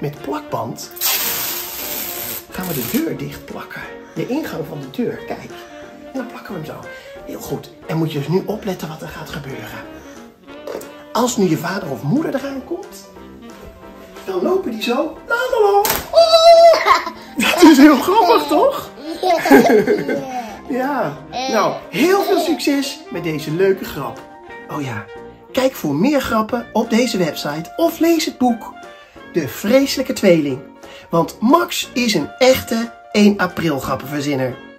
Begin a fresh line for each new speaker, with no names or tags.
met plakband gaan we de deur dicht plakken. De ingang van de deur, kijk. En dan plakken we hem zo. Heel goed. En moet je dus nu opletten wat er gaat gebeuren. Als nu je vader of moeder eraan komt, dan lopen die zo. La la la. Oh! Dat is heel grappig, toch? Ja. Nou, heel veel succes met deze leuke grap. Oh ja, kijk voor meer grappen op deze website of lees het boek De Vreselijke Tweeling. Want Max is een echte 1 april grappenverzinner.